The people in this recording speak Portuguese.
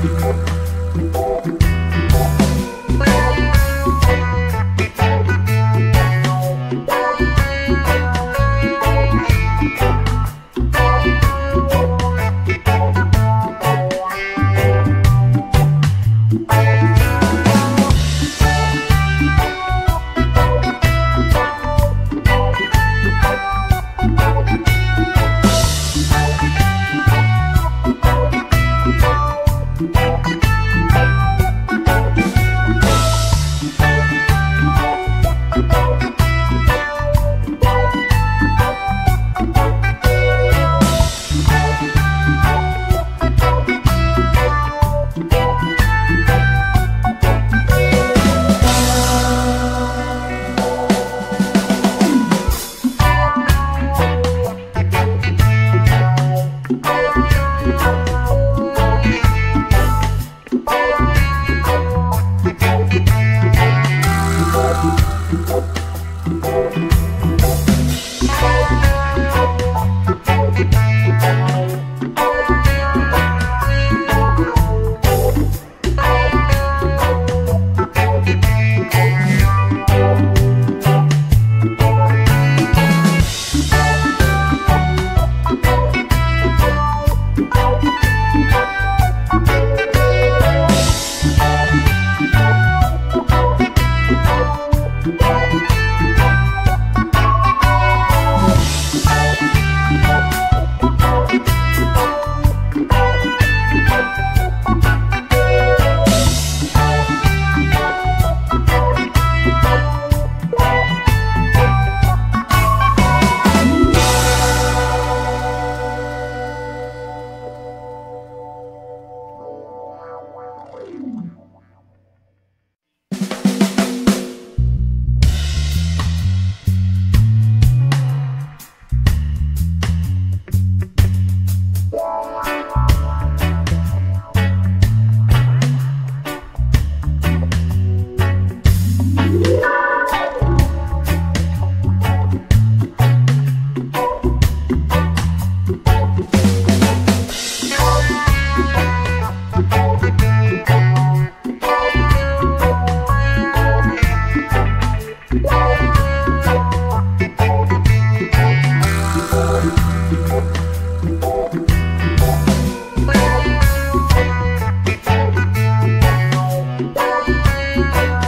Música Thank. Bye.